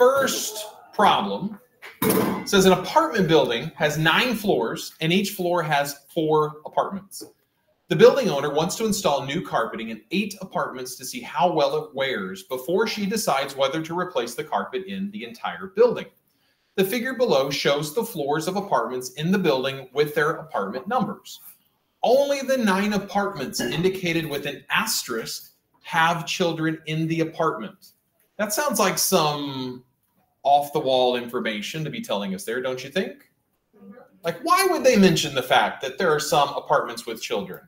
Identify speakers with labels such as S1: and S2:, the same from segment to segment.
S1: first problem says an apartment building has nine floors and each floor has four apartments. The building owner wants to install new carpeting in eight apartments to see how well it wears before she decides whether to replace the carpet in the entire building. The figure below shows the floors of apartments in the building with their apartment numbers. Only the nine apartments indicated with an asterisk have children in the apartment. That sounds like some off the wall information to be telling us there, don't you think? Like, why would they mention the fact that there are some apartments with children?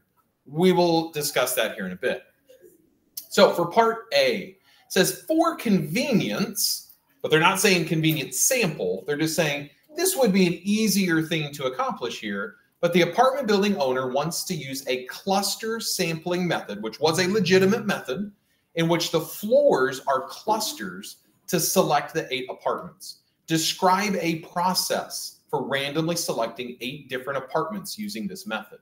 S1: We will discuss that here in a bit. So, for part A, it says for convenience, but they're not saying convenient sample. They're just saying this would be an easier thing to accomplish here. But the apartment building owner wants to use a cluster sampling method, which was a legitimate method in which the floors are clusters to select the eight apartments. Describe a process for randomly selecting eight different apartments using this method.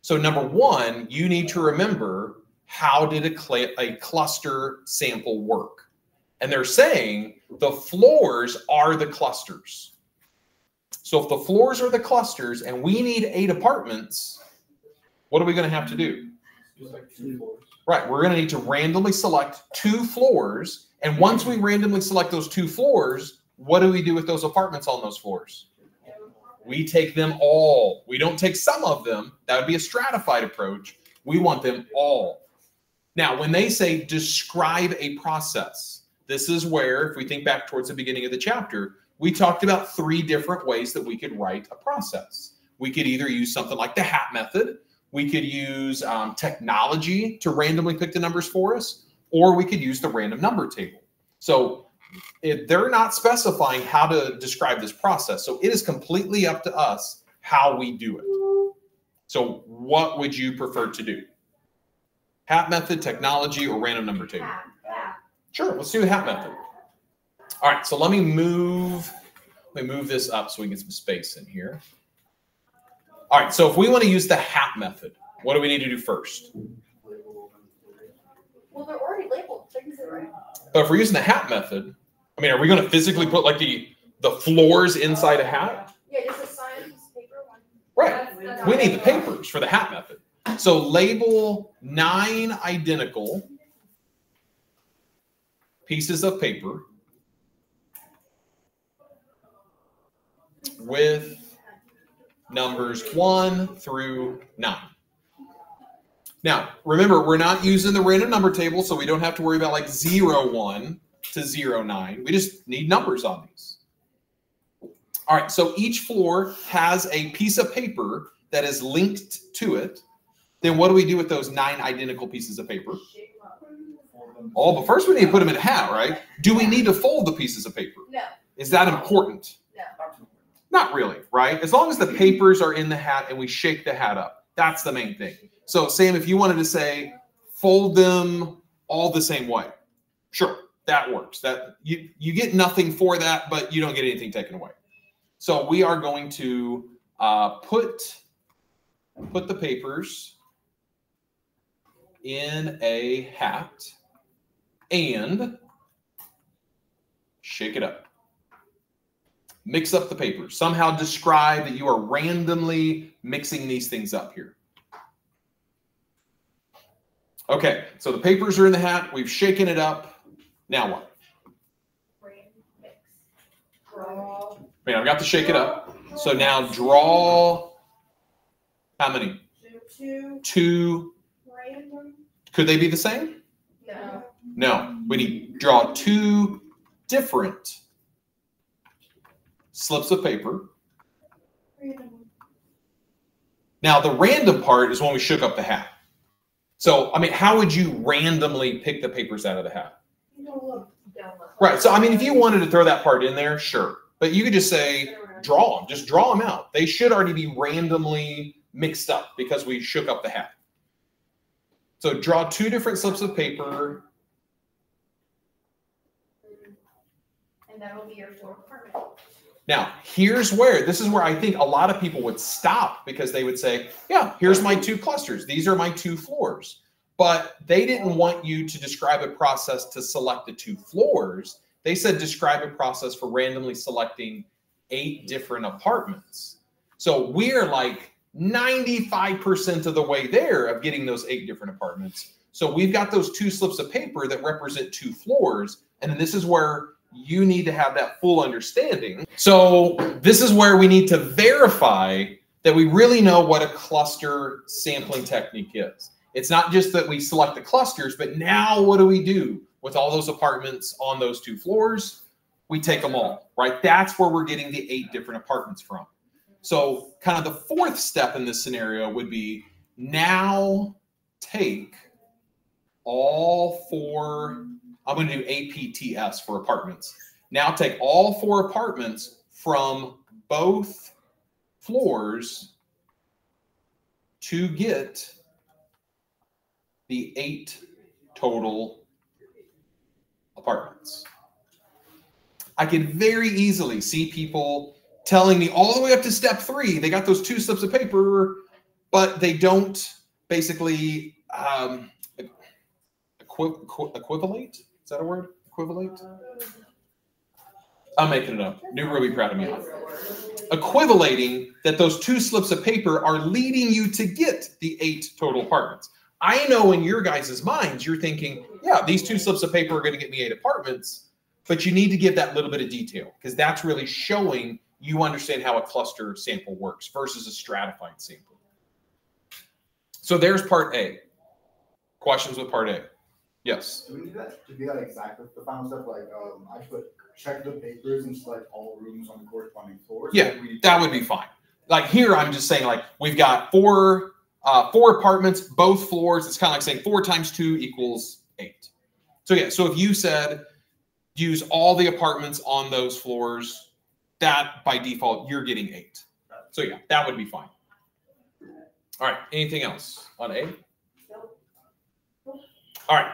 S1: So number one, you need to remember how did a, cl a cluster sample work? And they're saying the floors are the clusters. So if the floors are the clusters and we need eight apartments, what are we going to have to do? Right, we're going to need to randomly select two floors. And once we randomly select those two floors, what do we do with those apartments on those floors? We take them all. We don't take some of them. That would be a stratified approach. We want them all. Now, when they say describe a process, this is where, if we think back towards the beginning of the chapter, we talked about three different ways that we could write a process. We could either use something like the HAT method, we could use um, technology to randomly pick the numbers for us, or we could use the random number table. So if they're not specifying how to describe this process. So it is completely up to us how we do it. So what would you prefer to do? HAT method, technology, or random number table? Sure, let's do the HAT method. All right, so let me move, let me move this up so we get some space in here. All right, so if we want to use the HAT method, what do we need to do first?
S2: Well, labeled.
S1: But if we're using the HAT method, I mean, are we going to physically put like the the floors inside a hat?
S2: Yeah, just a science paper one.
S1: Right. We need the papers for the HAT method. So label nine identical pieces of paper with numbers one through nine. Now, remember, we're not using the random number table, so we don't have to worry about like zero, one to zero, nine. We just need numbers on these. All right, so each floor has a piece of paper that is linked to it. Then what do we do with those nine identical pieces of paper? Oh, but first we need to put them in a hat, right? Do we need to fold the pieces of paper?
S2: No.
S1: Is that important?
S2: No.
S1: Not really, right? As long as the papers are in the hat and we shake the hat up, that's the main thing. So, Sam, if you wanted to say fold them all the same way, sure, that works. That you you get nothing for that, but you don't get anything taken away. So we are going to uh, put put the papers in a hat and shake it up. Mix up the papers. Somehow describe that you are randomly mixing these things up here. Okay, so the papers are in the hat. We've shaken it up. Now what?
S2: Draw.
S1: I mean, I've got to shake it up. So now draw how many?
S2: Two.
S1: Two.
S2: Random.
S1: Could they be the same?
S2: No.
S1: No. We need to draw two different slips of paper. Now, the random part is when we shook up the hat. So, I mean, how would you randomly pick the papers out of the hat?
S2: You don't look.
S1: Right. So, I mean, if you wanted to throw that part in there, sure. But you could just say, draw them. Just draw them out. They should already be randomly mixed up because we shook up the hat. So, draw two different slips of paper.
S2: And that will be your.
S1: Now, here's where this is where I think a lot of people would stop because they would say, Yeah, here's my two clusters. These are my two floors. But they didn't want you to describe a process to select the two floors. They said describe a process for randomly selecting eight different apartments. So we're like 95% of the way there of getting those eight different apartments. So we've got those two slips of paper that represent two floors. And then this is where you need to have that full understanding. So this is where we need to verify that we really know what a cluster sampling technique is. It's not just that we select the clusters, but now what do we do with all those apartments on those two floors? We take them all, right? That's where we're getting the eight different apartments from. So kind of the fourth step in this scenario would be now take all four, I'm going to do APTS for apartments. Now take all four apartments from both floors to get the eight total apartments. I can very easily see people telling me all the way up to step three, they got those two slips of paper, but they don't basically um, equi- equi- equivalate. Is that a word? Equivalate? I'm making it up. New Ruby proud of me. Equivalating that those two slips of paper are leading you to get the eight total apartments. I know in your guys' minds, you're thinking, yeah, these two slips of paper are going to get me eight apartments, but you need to give that little bit of detail because that's really showing you understand how a cluster sample works versus a stratified sample. So there's part A. Questions with part A? Yes.
S3: Do we need that to be that exact with the final step? Like, um, I should check the papers and select all rooms on the corresponding floors?
S1: Yeah, that would be fine. Like here, I'm just saying, like we've got four uh, four apartments, both floors. It's kind of like saying four times two equals eight. So yeah, so if you said use all the apartments on those floors, that by default you're getting eight. So yeah, that would be fine. All right. Anything else on A? All right.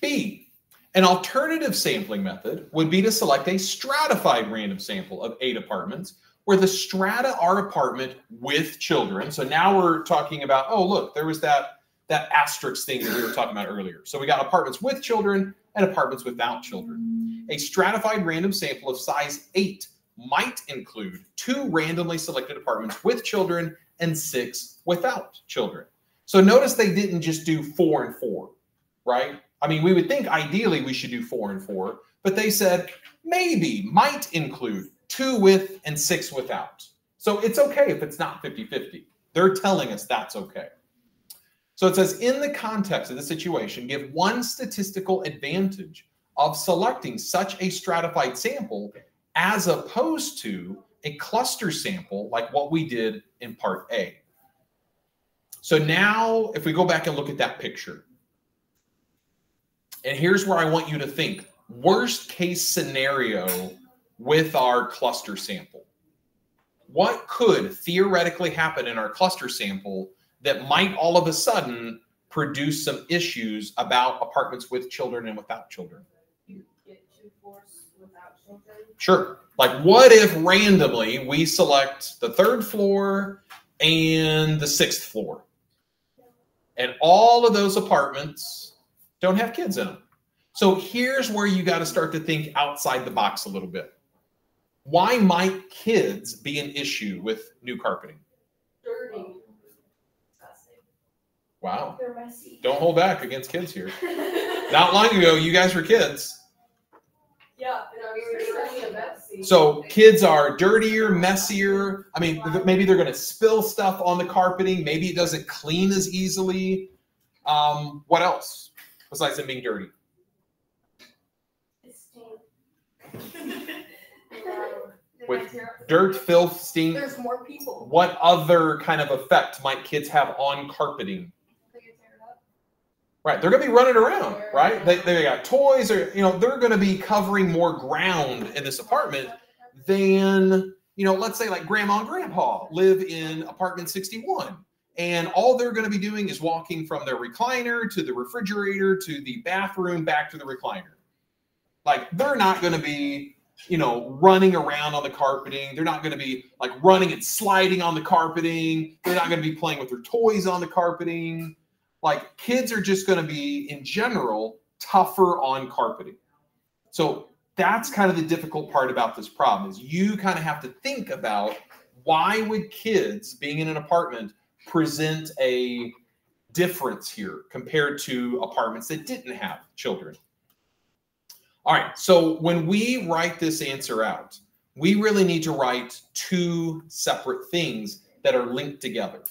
S1: B. An alternative sampling method would be to select a stratified random sample of eight apartments where the strata are apartment with children. So now we're talking about, oh, look, there was that that asterisk thing that we were talking about earlier. So we got apartments with children and apartments without children. A stratified random sample of size eight might include two randomly selected apartments with children and six without children. So notice they didn't just do four and four, right? I mean, we would think ideally we should do four and four, but they said maybe, might include two with and six without. So it's okay if it's not 50 50. They're telling us that's okay. So it says, in the context of the situation, give one statistical advantage of selecting such a stratified sample as opposed to a cluster sample like what we did in part A. So now, if we go back and look at that picture, and here's where I want you to think worst case scenario with our cluster sample. What could theoretically happen in our cluster sample that might all of a sudden produce some issues about apartments with children and without children? Sure. Like, what if randomly we select the third floor and the sixth floor? And all of those apartments don't have kids in them. So here's where you got to start to think outside the box a little bit. Why might kids be an issue with new carpeting?
S2: Dirty.
S1: Wow.
S2: They're messy.
S1: Don't hold back against kids here. Not long ago, you guys were kids.
S2: Yeah, and I was dirty and messy.
S1: So kids are dirtier, messier. I mean, maybe they're going to spill stuff on the carpeting. Maybe it doesn't clean as easily. Um, what else besides them being dirty?
S2: Um,
S1: With
S2: might tear up the
S1: Dirt, filth, stink.
S2: There's more people.
S1: What other kind of effect might kids have on carpeting?
S2: They get teared up.
S1: Right, they're going to be running around, right? They, they got toys, or you know, they're going to be covering more ground in this apartment than you know. Let's say like grandma and grandpa live in apartment sixty-one, and all they're going to be doing is walking from their recliner to the refrigerator to the bathroom back to the recliner. Like they're not going to be you know running around on the carpeting. They're not going to be like running and sliding on the carpeting. They're not going to be playing with their toys on the carpeting like kids are just going to be in general tougher on carpeting so that's kind of the difficult part about this problem is you kind of have to think about why would kids being in an apartment present a difference here compared to apartments that didn't have children. All right, so when we write this answer out, we really need to write two separate things that are linked together.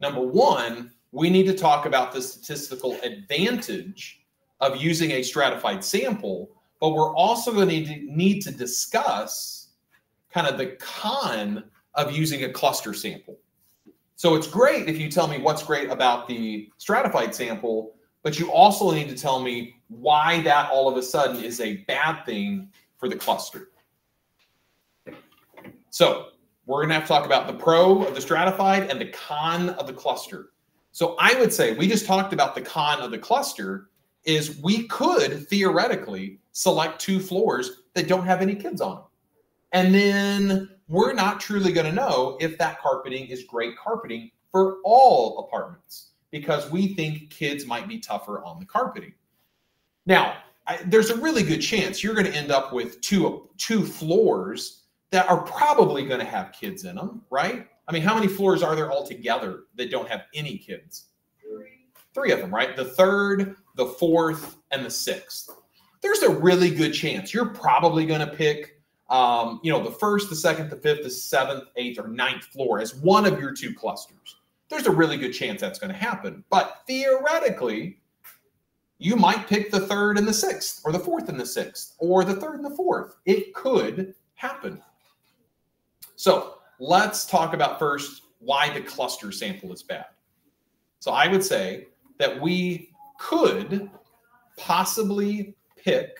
S1: Number one, we need to talk about the statistical advantage of using a stratified sample, but we're also going to need to discuss kind of the con of using a cluster sample. So it's great if you tell me what's great about the stratified sample, but you also need to tell me why that all of a sudden is a bad thing for the cluster. So we're going to have to talk about the pro of the stratified and the con of the cluster. So I would say we just talked about the con of the cluster is we could theoretically select two floors that don't have any kids on them. And then we're not truly going to know if that carpeting is great carpeting for all apartments because we think kids might be tougher on the carpeting. Now, I, there's a really good chance you're going to end up with two two floors that are probably going to have kids in them, right? I mean, how many floors are there altogether that don't have any kids? Three of them, right? The third, the fourth, and the sixth. There's a really good chance you're probably going to pick um, you know, the first, the second, the fifth, the seventh, eighth, or ninth floor as one of your two clusters. There's a really good chance that's going to happen. But theoretically, you might pick the third and the sixth, or the fourth and the sixth, or the third and the fourth. It could happen. So let's talk about first why the cluster sample is bad. So I would say that we could possibly pick,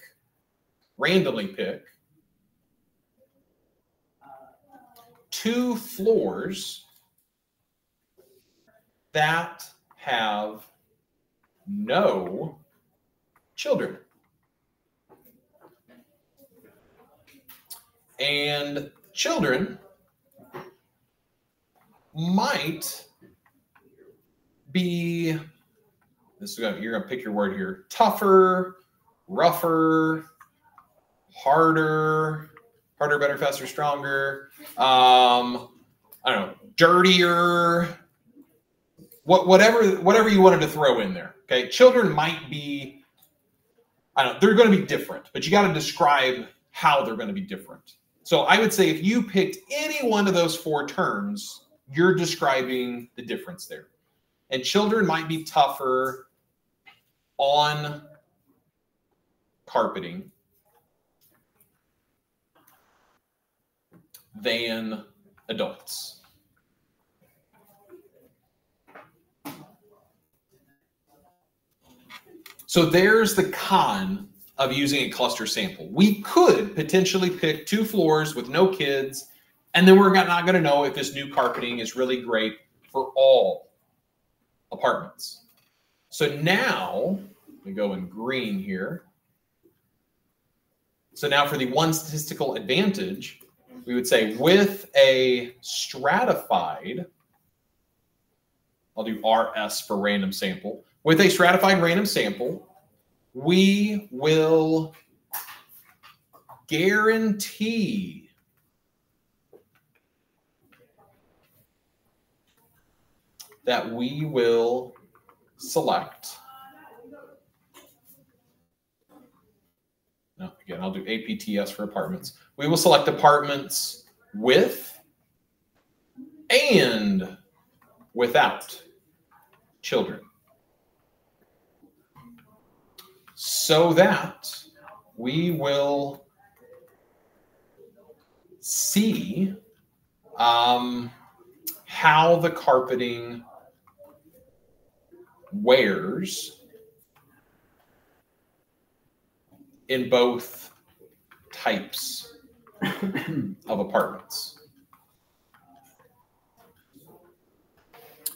S1: randomly pick, two floors that have no children. And children might be this is gonna, you're gonna pick your word here tougher rougher harder harder, better, faster, stronger. Um, I don't know, dirtier. What, whatever, whatever you wanted to throw in there. Okay, children might be. I don't. know, They're going to be different, but you got to describe how they're going to be different. So I would say if you picked any one of those four terms, you're describing the difference there. And children might be tougher on carpeting than adults. So there's the con of using a cluster sample. We could potentially pick two floors with no kids, and then we're not going to know if this new carpeting is really great for all apartments. So now, we go in green here. So now for the one statistical advantage, we would say with a stratified, I'll do RS for random sample. With a stratified random sample, we will guarantee that we will select no again I'll do APTS for apartments we will select apartments with and without children. So that we will see um, how the carpeting wears in both types of apartments.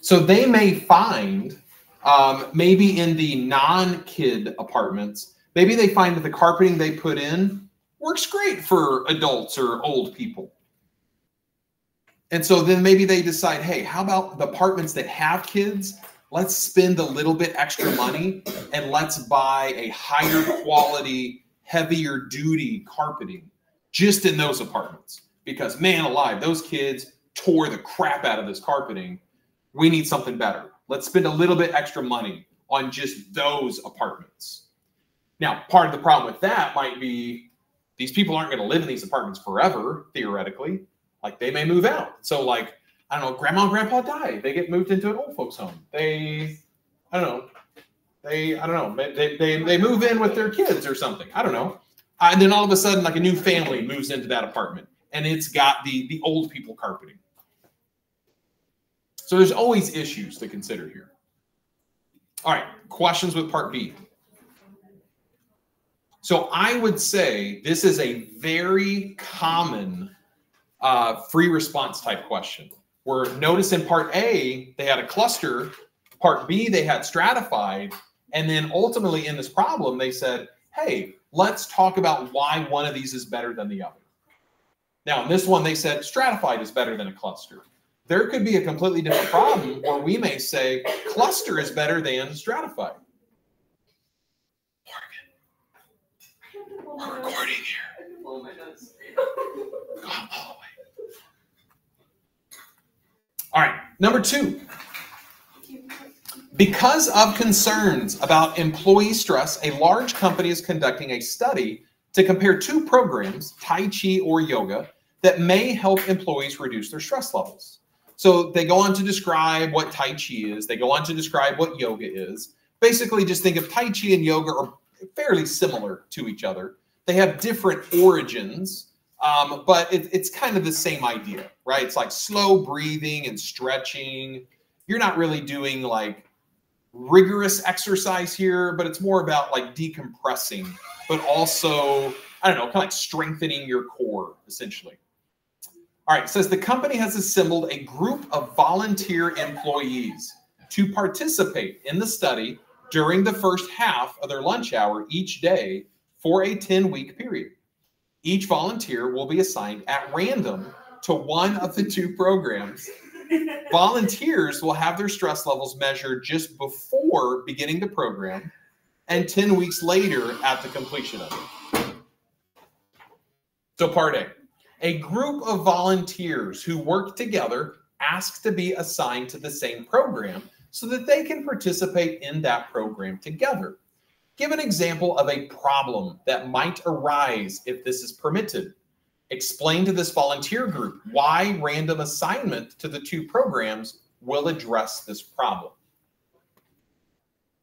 S1: So they may find, um, maybe in the non kid apartments, maybe they find that the carpeting they put in works great for adults or old people. And so then maybe they decide, hey, how about the apartments that have kids? Let's spend a little bit extra money and let's buy a higher quality heavier duty carpeting just in those apartments because man alive, those kids tore the crap out of this carpeting. We need something better. Let's spend a little bit extra money on just those apartments. Now, part of the problem with that might be these people aren't going to live in these apartments forever, theoretically. Like they may move out. So, like, I don't know, grandma and grandpa die. They get moved into an old folks home. They, I don't know, they, I don't know, they, they, they move in with their kids or something. I don't know. And then all of a sudden, like a new family moves into that apartment and it's got the, the old people carpeting. So there's always issues to consider here. All right, questions with part B. So I would say this is a very common uh, free response type question. Where notice in part A, they had a cluster, part B, they had stratified, and then ultimately in this problem, they said, hey, let's talk about why one of these is better than the other. Now, in this one, they said stratified is better than a cluster. There could be a completely different problem where we may say cluster is better than stratified. Morgan, we're recording here. Go all the way. All right, number two. Because of concerns about employee stress, a large company is conducting a study to compare two programs, Tai Chi or yoga, that may help employees reduce their stress levels. So they go on to describe what Tai Chi is, they go on to describe what yoga is. Basically, just think of Tai Chi and yoga are fairly similar to each other. They have different origins, um, but it, it's kind of the same idea, right? It's like slow breathing and stretching. You're not really doing like rigorous exercise here, but it's more about like decompressing, but also, I don't know, kind of like strengthening your core essentially. All right, says the company has assembled a group of volunteer employees to participate in the study during the first half of their lunch hour each day for a 10 week period. Each volunteer will be assigned at random to one of the two programs. Volunteers will have their stress levels measured just before beginning the program and 10 weeks later at the completion of it. So, part A a group of volunteers who work together ask to be assigned to the same program so that they can participate in that program together. Give an example of a problem that might arise if this is permitted. Explain to this volunteer group why random assignment to the two programs will address this problem.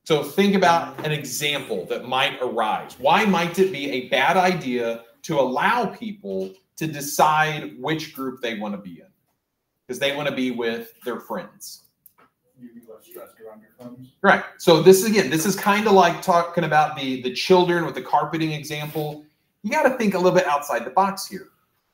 S1: So think about an example that might arise. Why might it be a bad idea to allow people to decide which group they want to be in? Because they want to be with their friends.
S3: You be less stressed around your friends.
S1: Right. So this is again, this is kind of like talking about the the children with the carpeting example. You got to think a little bit outside the box here.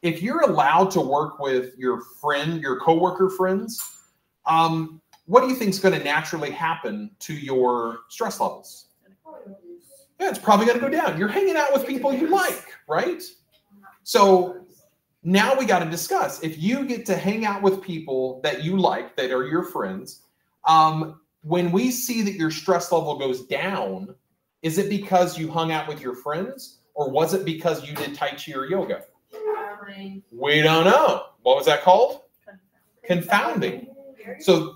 S1: If you're allowed to work with your friend, your coworker friends, um, what do you think is going to naturally happen to your stress levels? Yeah, it's probably going to go down. You're hanging out with people you like, right? So now we got to discuss if you get to hang out with people that you like, that are your friends, um, when we see that your stress level goes down, is it because you hung out with your friends or was it because you did Tai Chi or yoga? We don't know. What was that called? Confounding. So,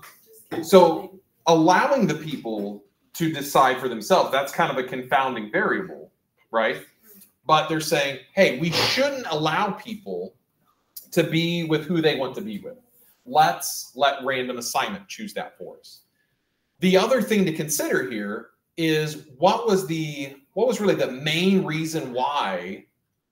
S1: so allowing the people to decide for themselves, that's kind of a confounding variable, right? But they're saying, hey, we shouldn't allow people to be with who they want to be with. Let's let random assignment choose that for us. The other thing to consider here is what was the what was really the main reason why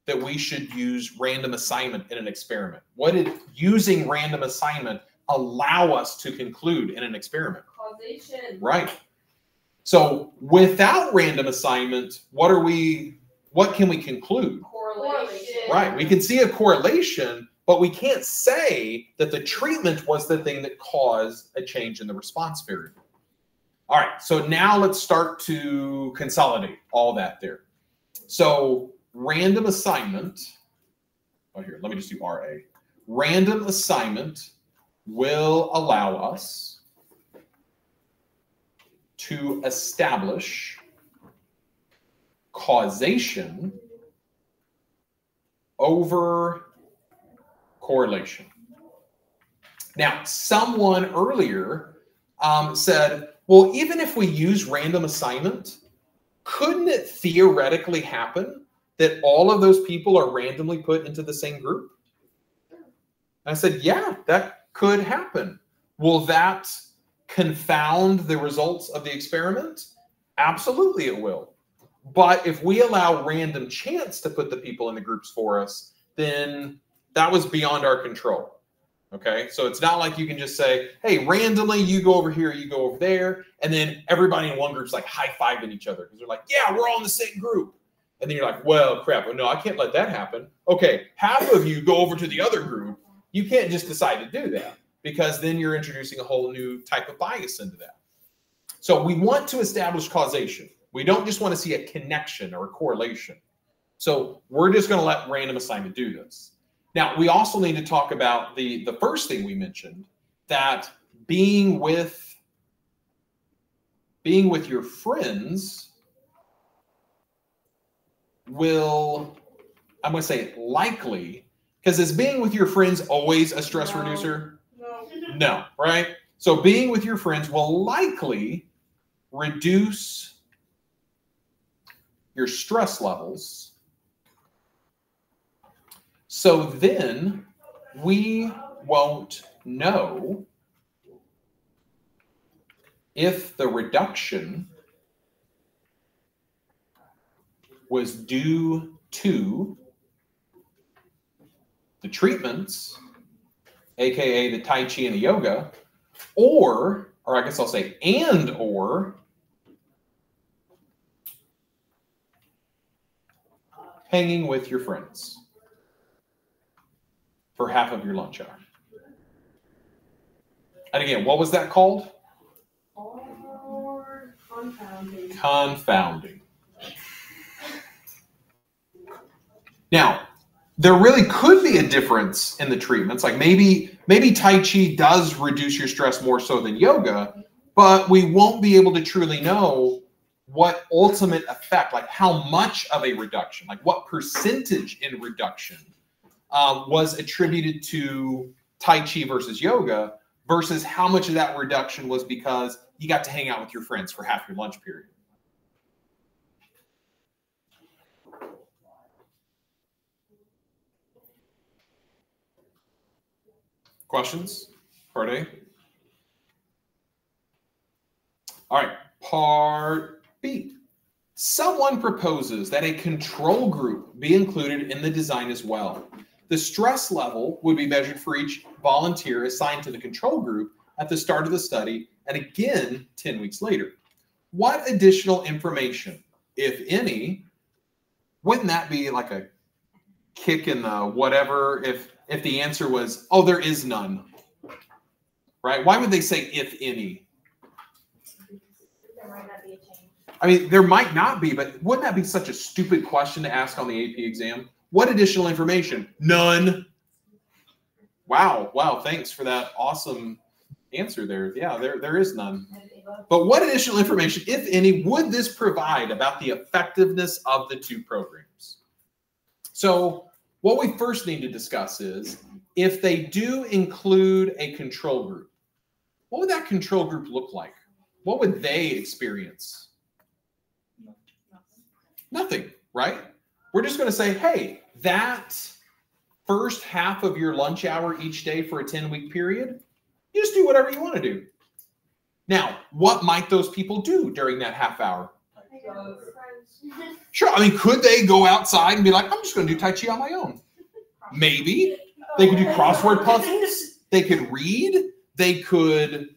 S1: that we should use random assignment in an experiment? What did using random assignment allow us to conclude in an experiment?
S2: Causation.
S1: Right. So without random assignment, what are we what can we conclude?
S2: Correlation.
S1: Right. We can see a correlation, but we can't say that the treatment was the thing that caused a change in the response variable. All right, so now let's start to consolidate all that there. So random assignment, oh here, let me just do RA. Random assignment will allow us to establish causation over correlation. Now, someone earlier um, said, well, even if we use random assignment, couldn't it theoretically happen that all of those people are randomly put into the same group? I said, yeah, that could happen. Will that confound the results of the experiment? Absolutely, it will. But if we allow random chance to put the people in the groups for us, then that was beyond our control. Okay, so it's not like you can just say, hey, randomly you go over here, you go over there, and then everybody in one group's like high fiving each other because they're like, yeah, we're all in the same group. And then you're like, well, crap, well, no, I can't let that happen. Okay, half of you go over to the other group. You can't just decide to do that because then you're introducing a whole new type of bias into that. So we want to establish causation. We don't just want to see a connection or a correlation. So we're just going to let random assignment do this. Now, we also need to talk about the, the first thing we mentioned, that being with being with your friends will, I'm going to say likely, because is being with your friends always a stress
S2: No.
S1: reducer?
S2: No.
S1: No, right? So being with your friends will likely reduce your stress levels. So then we won't know if the reduction was due to the treatments aka the Tai Chi and the yoga, or, or I guess I'll say, and or hanging with your friends for half of your lunch hour. And again, what was that called?
S2: Or confounding.
S1: Confounding. Now, there really could be a difference in the treatments. Like maybe maybe Tai Chi does reduce your stress more so than yoga, but we won't be able to truly know what ultimate effect, like how much of a reduction, like what percentage in reduction um, was attributed to Tai Chi versus yoga versus how much of that reduction was because you got to hang out with your friends for half your lunch period. Questions? Part A? All right, part B. Someone proposes that a control group be included in the design as well. The stress level would be measured for each volunteer assigned to the control group at the start of the study and again 10 weeks later. What additional information, if any, wouldn't that be like a kick in the whatever if if the answer was, oh, there is none? Right? Why would they say if any?
S2: There might not be a change.
S1: I mean, there might not be, but wouldn't that be such a stupid question to ask on the AP exam? What additional information? None. Wow, wow, thanks for that awesome answer there. Yeah, there, there is none. But what additional information, if any, would this provide about the effectiveness of the two programs? So, what we first need to discuss is if they do include a control group, what would that control group look like? What would they experience? Nothing, right? We're just going to say, hey, that first half of your lunch hour each day for a 10 week period, you just do whatever you want to do. Now, what might those people do during that half hour?
S2: Uh, Hang out with friends.
S1: Sure. I mean, could they go outside and be like, I'm just going to do Tai Chi on my own? Maybe. They could do crossword puzzles. They could read. They could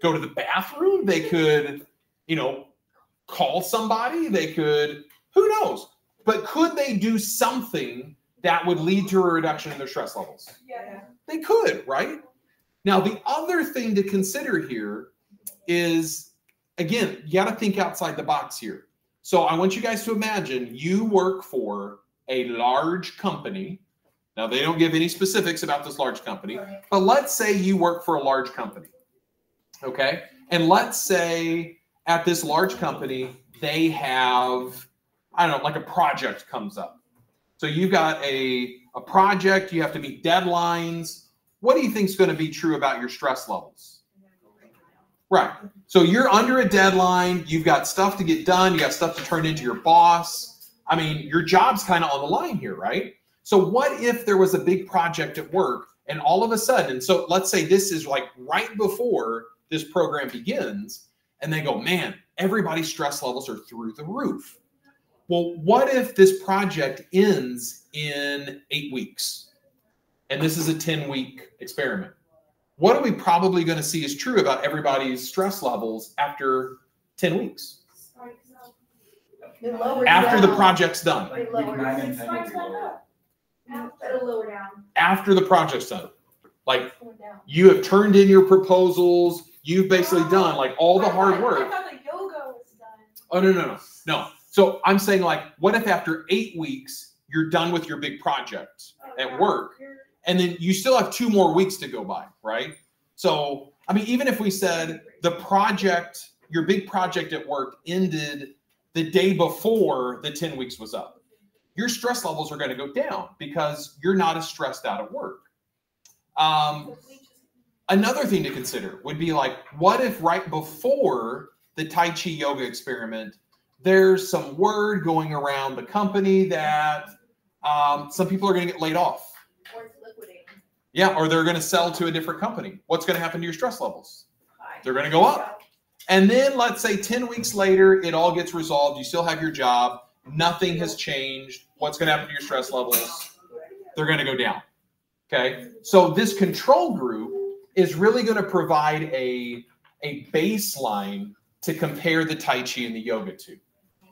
S1: go to the bathroom. They could, you know, call somebody. They could, who knows? But could they do something that would lead to a reduction in their stress levels?
S2: Yeah.
S1: They could, right? Now, the other thing to consider here is again, you got to think outside the box here. So I want you guys to imagine you work for a large company. Now, they don't give any specifics about this large company, but let's say you work for a large company. Okay. And let's say at this large company, they have, I don't know, like a project comes up. So you've got a, a project, you have to meet deadlines. What do you think is going to be true about your stress levels? Right. So you're under a deadline, you've got stuff to get done, you got stuff to turn into your boss. I mean, your job's kind of on the line here, right? So what if there was a big project at work and all of a sudden, so let's say this is like right before this program begins, and they go, man, everybody's stress levels are through the roof. Well, what if this project ends in eight weeks? And this is a 10 week experiment. What are we probably going to see is true about everybody's stress levels after 10 weeks?
S2: They lower
S1: After the project's done,
S3: Like week nine and ten will be lower.
S2: It'll lower down.
S1: after the project's done. Like
S2: It's going down.
S1: you have turned in your proposals, you've basically done like all the hard work.
S2: thought the yoga was done.
S1: Oh no, no, no, no. So I'm saying like, what if after eight weeks you're done with your big project oh, at work, and then you still have two more weeks to go by, right? So I mean, even if we said the project, your big project at work ended the day before the 10 weeks was up, your stress levels are going to go down because you're not as stressed out at work. Um, another thing to consider would be like, what if right before the Tai Chi yoga experiment, there's some word going around the company that um, some people are going to get laid off. Yeah, or they're going to sell to a different company. What's going to happen to your stress levels? They're going to go up. And then let's say 10 weeks later, it all gets resolved. You still have your job. Nothing has changed. What's going to happen to your stress levels? They're going to go down. Okay. So this control group is really going to provide a, a baseline to compare the Tai Chi and the yoga to.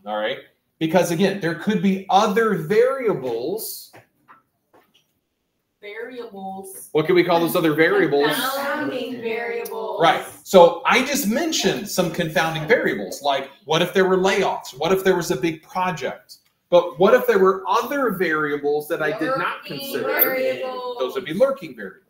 S1: All right. Because again, there could be other variables.
S4: Variables.
S1: What can we call those other variables?
S2: Confounding variables.
S1: Right. So I just mentioned some confounding variables, like what if there were layoffs? What if there was a big project? But what if there were other variables that I did not consider?
S4: variables.
S1: Those would be lurking variables.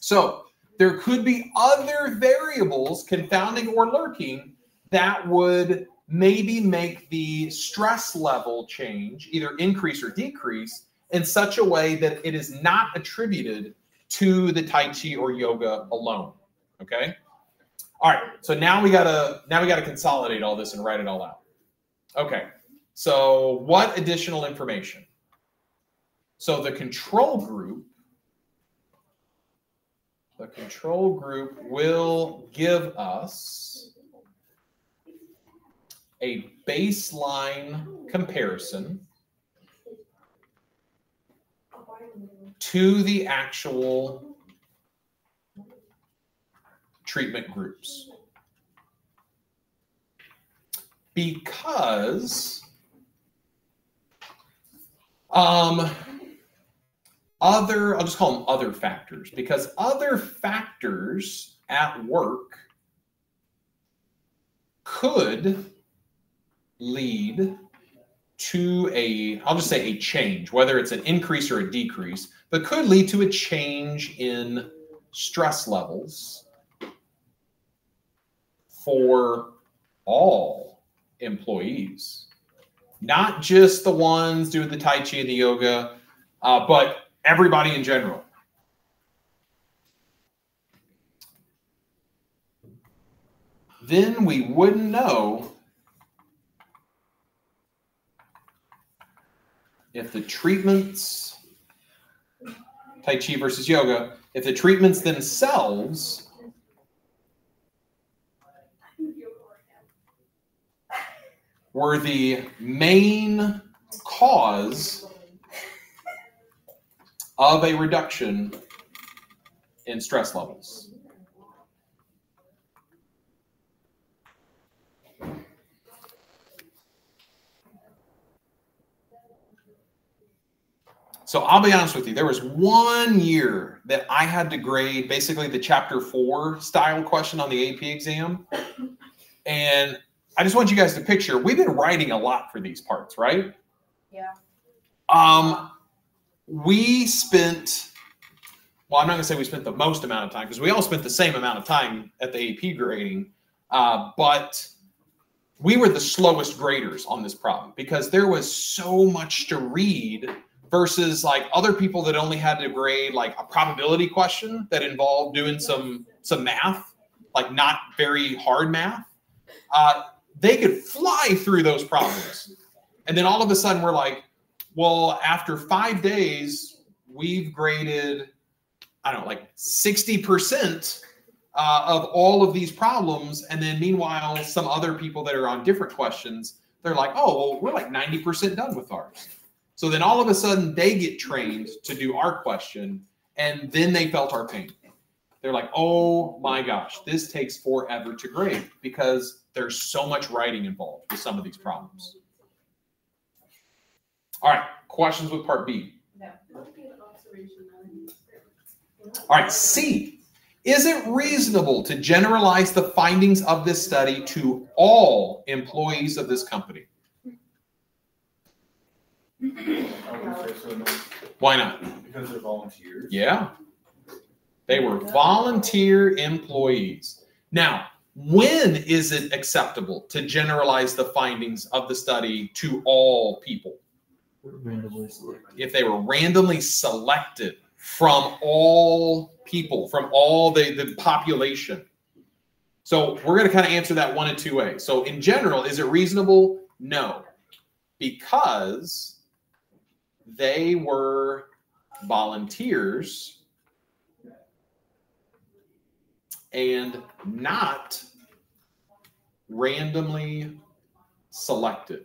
S1: So there could be other variables, confounding or lurking, that would maybe make the stress level change, either increase or decrease, in such a way that it is not attributed to the Tai Chi or yoga alone. Okay. All right. So now we gotta now we gotta consolidate all this and write it all out. Okay. So what additional information? So the control group, the control group will give us a baseline comparison to the actual treatment groups. Because um, other, I'll just call them other factors, because other factors at work could lead to a, I'll just say a change, whether it's an increase or a decrease, but could lead to a change in stress levels for all employees, not just the ones doing the Tai Chi and the yoga, uh, but everybody in general. Then we wouldn't know if the treatments, Tai Chi versus yoga, if the treatments themselves were the main cause of a reduction in stress levels. So I'll be honest with you, there was one year that I had to grade basically the chapter four style question on the AP exam. And I just want you guys to picture we've been writing a lot for these parts, right?
S2: Yeah.
S1: Um, we spent, well, I'm not going to say we spent the most amount of time because we all spent the same amount of time at the AP grading. Uh, but we were the slowest graders on this problem because there was so much to read versus like other people that only had to grade like a probability question that involved doing some some math, like not very hard math. Uh, they could fly through those problems, and then all of a sudden we're like, well, after five days, we've graded, I don't know, like sixty percent uh, of all of these problems. And then meanwhile, some other people that are on different questions, they're like, oh, well, we're like 90% done with ours. So then all of a sudden they get trained to do our question and then they felt our pain. They're like, oh my gosh, this takes forever to grade because there's so much writing involved with some of these problems. All right, questions with part B. All right, C. Is it reasonable to generalize the findings of this study to all employees of this company?
S3: I would say so, no,
S1: Why not?
S3: because they're volunteers.
S1: Yeah. They were volunteer employees. Now, when is it acceptable to generalize the findings of the study to all people?
S4: randomly selected.
S1: If they were randomly selected from all people, from all the, the population. So we're going to kind of answer that one in two ways. So, in general, is it reasonable? No, because they were volunteers and not randomly selected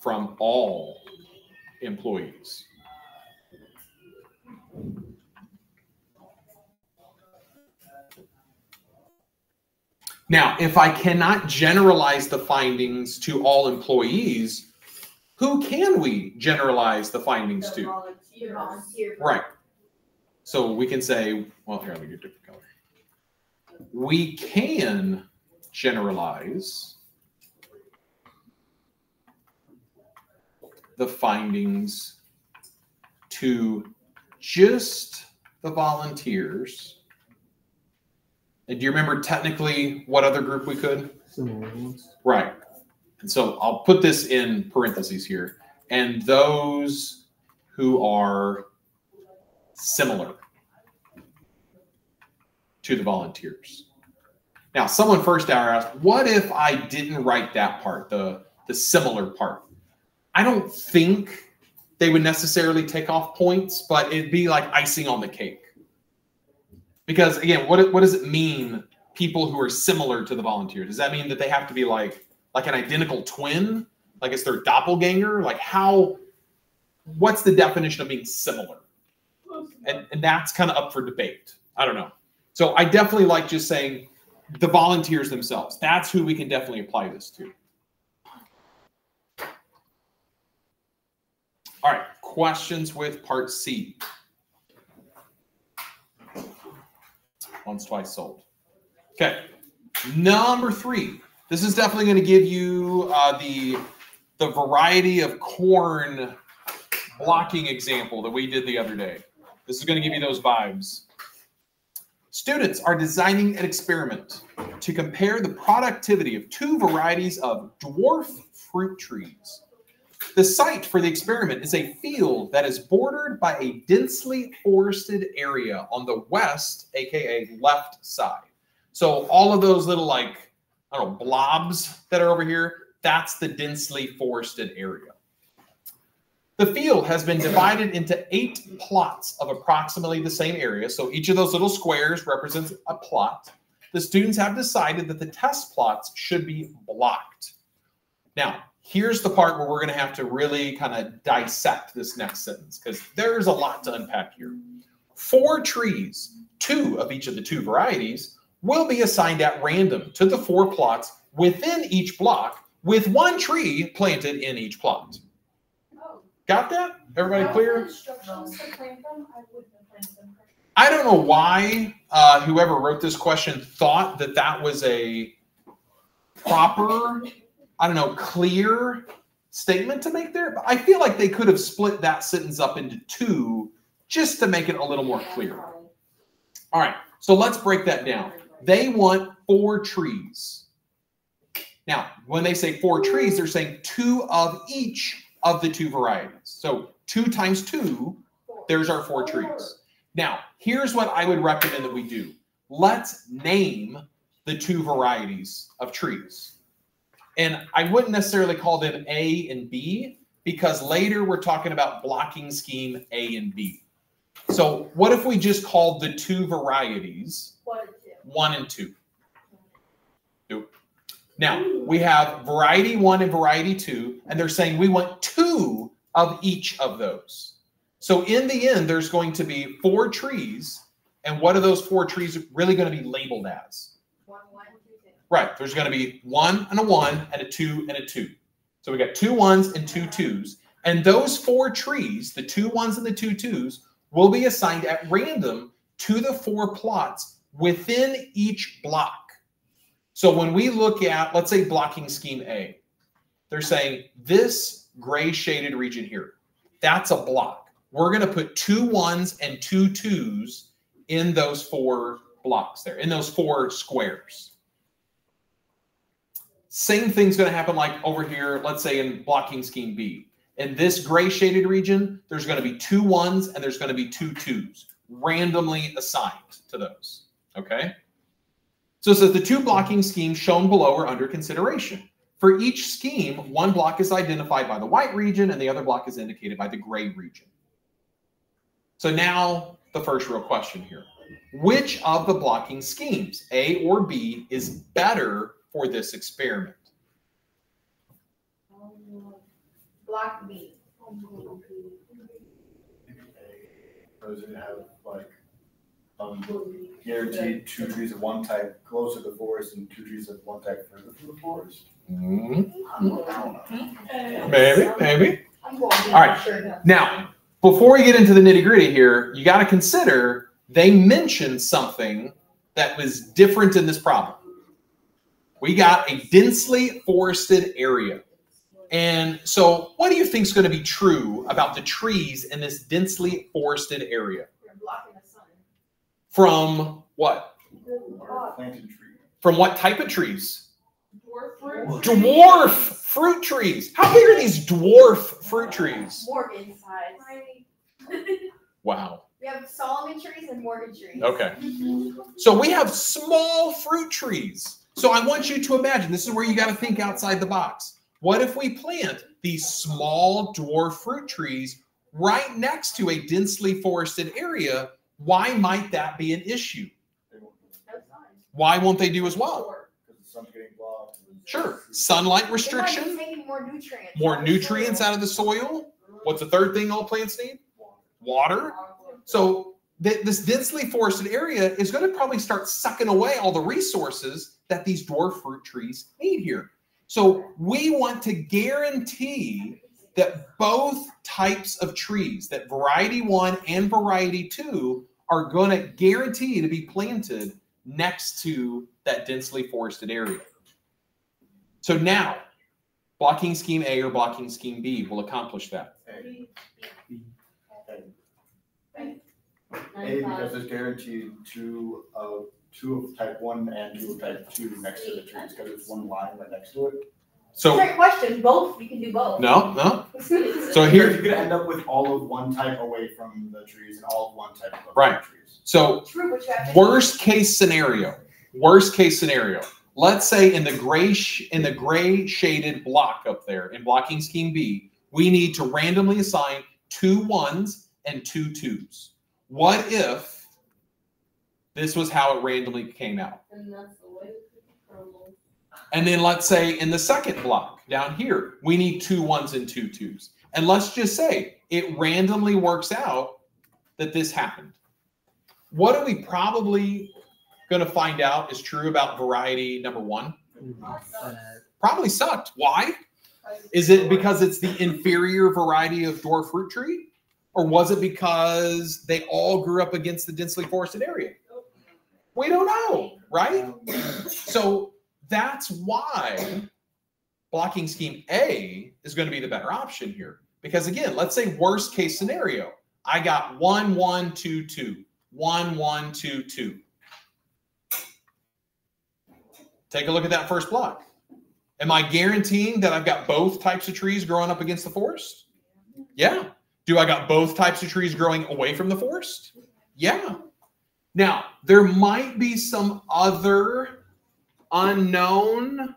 S1: from all employees. Now, if I cannot generalize the findings to all employees, who can we generalize the findings to?
S2: Volunteer. Volunteer.
S1: Right. So we can say, well, here, let me get a different color. We can generalize the findings to just the volunteers. And do you remember technically what other group we could?
S4: Similar ones.
S1: Right. And so I'll put this in parentheses here. And those who are similar to the volunteers. Now, someone first hour asked, what if I didn't write that part, the, the similar part? I don't think they would necessarily take off points, but it'd be like icing on the cake. Because again, what, what does it mean, people who are similar to the volunteer? Does that mean that they have to be like like an identical twin? Like it's their doppelganger? Like how what's the definition of being similar? And and that's kind of up for debate. I don't know. So I definitely like just saying the volunteers themselves. That's who we can definitely apply this to. All right, questions with part C. Once, twice sold. Okay, number three. This is definitely going to give you uh, the the variety of corn blocking example that we did the other day. This is going to give you those vibes. Students are designing an experiment to compare the productivity of two varieties of dwarf fruit trees. The site for the experiment is a field that is bordered by a densely forested area on the west, aka left side. So all of those little like I don't know blobs that are over here, that's the densely forested area. The field has been divided into eight plots of approximately the same area. So each of those little squares represents a plot. The students have decided that the test plots should be blocked. Now, here's the part where we're going to have to really kind of dissect this next sentence because there's a lot to unpack here. Four trees, two of each of the two varieties, will be assigned at random to the four plots within each block with one tree planted in each plot.
S2: Oh.
S1: Got that? Everybody clear?
S2: Instructions to plant them, I wouldn't have planted them.
S1: I don't know why uh, whoever wrote this question thought that that was a proper, I don't know, clear statement to make there. But I feel like they could have split that sentence up into two just to make it a little more clear. All right, so let's break that down. They want four trees. Now, when they say four trees, they're saying two of each of the two varieties. So two times two, there's our four trees. Now, here's what I would recommend that we do. Let's name the two varieties of trees. And I wouldn't necessarily call them A and B because later we're talking about blocking scheme A and B. So what if we just called the two varieties
S2: two.
S1: One and two? Now we have variety one and variety two, and they're saying we want two of each of those. So in the end, there's going to be four trees, and what are those four trees really going to be labeled as?
S2: One, one, two, two.
S1: Right. There's going to be one and a one and a two and a two. So we got two ones and two twos. And those four trees, the two ones and the two twos, will be assigned at random to the four plots within each block. So when we look at, let's say, blocking scheme A, they're saying this gray shaded region here, that's a block. We're going to put two ones and two twos in those four blocks there, in those four squares. Same thing's going to happen like over here, let's say in blocking scheme B. In this gray shaded region, there's going to be two ones and there's going to be two twos randomly assigned to those. Okay. So it says the two blocking schemes shown below are under consideration. For each scheme, one block is identified by the white region and the other block is indicated by the gray region. So now the first real question here. Which of the blocking schemes, A or B, is better for this experiment?
S2: Um, Block B.
S3: Does it have like, um, guaranteed two trees of one type closer to the forest and two trees of one type further from the forest?
S1: Mhm.
S3: I don't know.
S1: Maybe, maybe.
S2: I'm.
S1: All right. Now, before we get into the nitty gritty here, you got to consider they mentioned something that was different in this problem. We got a densely forested area. And so, what do you think is going to be true about the trees in this densely forested area?
S2: You're blocking the sun.
S1: From what? From what type of trees?
S2: Dwarf fruit.
S1: Dwarf fruit trees. How big are these dwarf fruit trees?
S2: Morgan size.
S1: Wow.
S2: We have Solomon trees and Morgan trees.
S1: Okay. So we have small fruit trees. So I want you to imagine this is where you got to think outside the box. What if we plant these small dwarf fruit trees right next to a densely forested area? Why might that be an issue?
S3: They won't-
S2: That's fine.
S1: Why won't they do as well?
S2: Or-
S3: Because the sun's getting blocked. and-
S1: Sure. Sunlight
S2: It might be
S1: restriction,
S2: more nutrients.
S1: more
S2: out of the
S1: nutrients
S2: soil.
S1: out of the soil. What's the third thing all plants need? Water.
S2: So
S1: So th- this densely forested area is going to probably start sucking away all the resources that these dwarf fruit trees need here. So we want to guarantee that both types of trees, that variety one and variety two, are going to guarantee to be planted next to that densely forested area. So now, blocking scheme A or blocking scheme B will accomplish that.
S3: A. A, because it's guaranteed two of, uh, two of type one and two of type two next to the trees, because it's one line right next to it.
S1: So
S2: Great question. Both. You can do both.
S1: no, no.
S2: So
S1: So
S3: Here,
S1: here,
S3: you're gonna end up with all of one type away from the trees and all of one type of
S1: Right.
S3: trees.
S1: so
S2: True, but you have to.
S1: worst case scenario worst case scenario let's say in the gray sh- in the gray shaded block up there in blocking scheme b we need to randomly assign two ones and two twos what if this was how it randomly came out
S5: And that's the way it crumbles.
S1: And then let's say in the second block down here we need two ones and two twos. And let's just say it randomly works out that this happened. What are we probably going to find out is true about variety number one? Probably sucked. Why? Is it because it's the inferior variety of dwarf fruit tree? Or was it because they all grew up against the densely forested area? We don't know right? So that's why blocking scheme A is going to be the better option here. Because again, let's say worst case scenario, I got one, one, two, two, one, one, two, two. Take a look at that first block. Am I guaranteeing that I've got both types of trees growing up against the forest? Yeah. Do I got both types of trees growing away from the forest? Yeah. Now, there might be some other unknown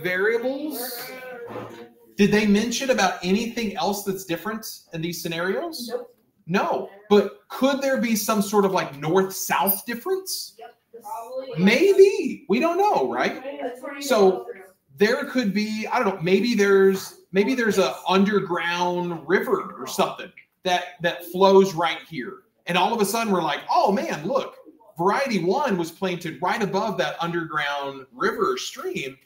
S1: variables. Did they mention about anything else that's different in these scenarios?
S2: Nope.
S1: No. But could there be some sort of like north south difference?
S2: Yep.
S5: Probably.
S1: Maybe. We don't know, right?
S2: That's where you
S1: So- there could be i don't know maybe there's maybe there's a underground river or something that that flows right here and all of a sudden we're like oh man look variety one was planted right above that underground river stream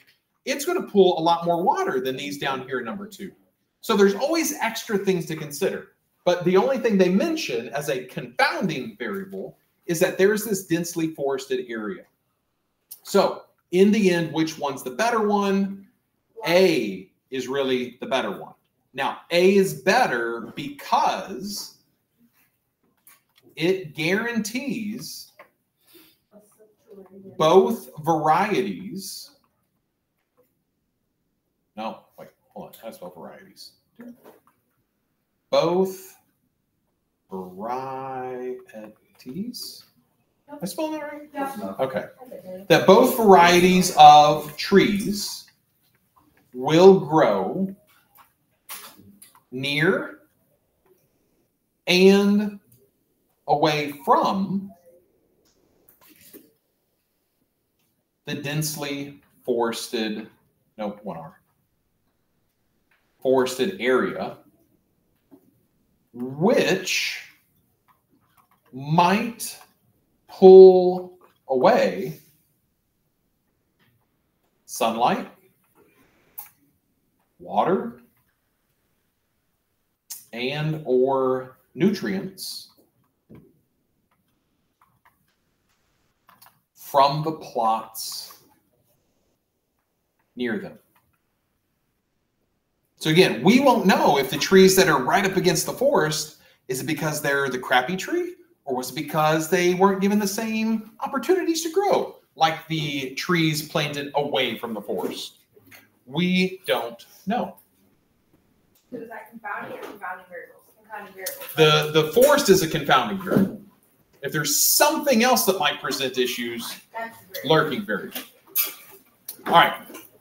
S1: it's going to pull a lot more water than these down here number two so there's always extra things to consider but the only thing they mention as a confounding variable is that there's this densely forested area so in the end, which one's the better one? A is really the better one. Now, A is better because it guarantees both varieties. No, wait, hold on. How to spell varieties? Both varieties. I spelled that right?
S2: Yeah.
S1: Okay that both varieties of trees will grow near and away from the densely forested, no, one R, forested area, which might pull away sunlight, water, and or nutrients from the plots near them. So again, we won't know if the trees that are right up against the forest is it because they're the crappy tree or was it because they weren't given the same opportunities to grow like the trees planted away from the forest? We don't know.
S2: So is that confounding or confounding variables? Confounding variables.
S1: The the forest is a confounding variable. If there's something else that might present issues,
S2: That's the variable.
S1: lurking variable. All right,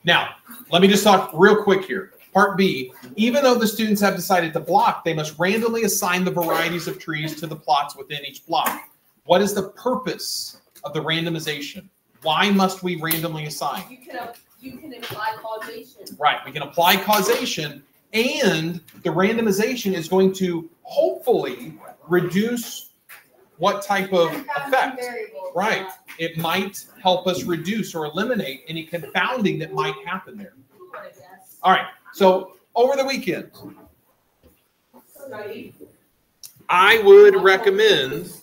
S1: now let me just talk real quick here. Part B, even though the students have decided to block, they must randomly assign the varieties of trees to the plots within each block. What is the purpose of the randomization? Why must we randomly assign?
S5: You can, you can imply causation.
S1: Right, we can apply causation, and the randomization is going to hopefully reduce what type of effect. Right. It might help us reduce or eliminate any confounding that might happen there. All right, so over the weekend, I would recommend